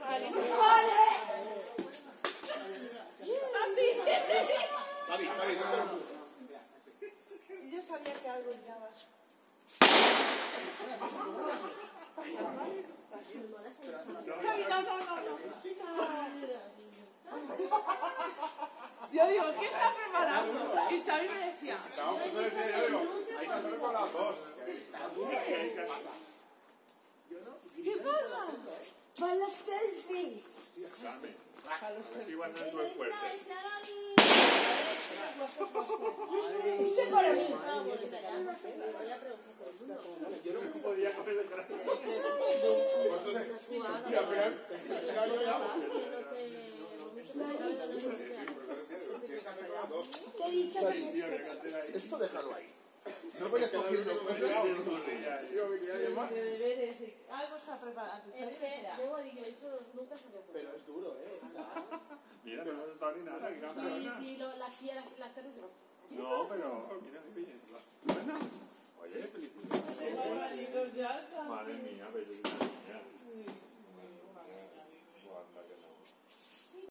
Vale. Xavi, Xavi, no. Yo sabía que algo va. Xavi, no, no, no, no. Yo digo, ¿qué está preparando? Y Xavi me decía, No, pues no decía yo, digo, hay que hacerlo con las dos. ¿qué pasa? Para la selfie. Igual no es muy fuerte. Este para mí. Yo no podía comer el yo llamo. Te he dicho que es Esto déjalo ahí. No cogiendo cosas. Lleva. De deberes, algo está preparado. Es que, luego digo, eso nunca salió. Pero es duro, ¿eh? Está... Mira, no has estado ni nada. que Sí, sí, lo, la, la, la carne se